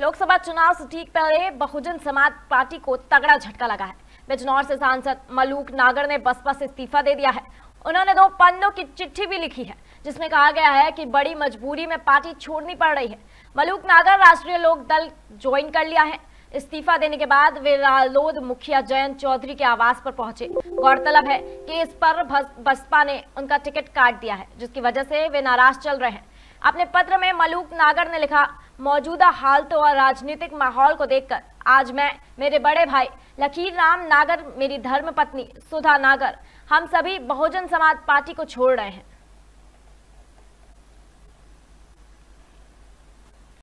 लोकसभा चुनाव से ठीक पहले बहुजन समाज पार्टी को तगड़ा झटका लगा है। बिजनौर से सांसद मलूक नागर ने बसपा से इस्तीफा दे दिया है। उन्होंने दो पन्नों की चिट्ठी भी लिखी है, जिसमें कहा गया है कि बड़ी मजबूरी में पार्टी छोड़नी पड़ रही है। मलूक नागर राष्ट्रीय लोक दल ज्वाइन कर लिया है। इस्तीफा देने के बाद वे रालोद मुखिया जयंत चौधरी के आवास पर पहुँचे। गौरतलब है कि इस पर बसपा ने उनका टिकट काट दिया है, जिसकी वजह से वे नाराज़ चल रहे हैं। अपने पत्र में मलूक नागर ने लिखा मौजूदा हालतों और राजनीतिक माहौल को देखकर आज मैं, मेरे बड़े भाई, लकीर राम नागर, मेरी धर्म पत्नी सुधा नागर, हम सभी बहुजन समाज पार्टी को छोड़ रहे हैं।